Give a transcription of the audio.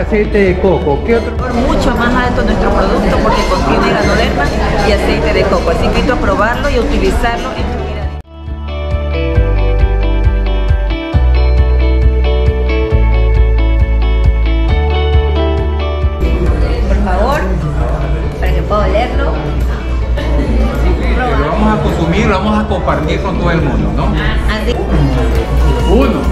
aceite de coco. ¿Qué otro? Mucho más alto nuestro producto porque contiene ganoderma y aceite de coco. Así invito a probarlo y a utilizarlo en tu vida. Por favor, para que pueda olerlo. Lo vamos a consumir, lo vamos a compartir con todo el mundo, ¿no? Así. Uno.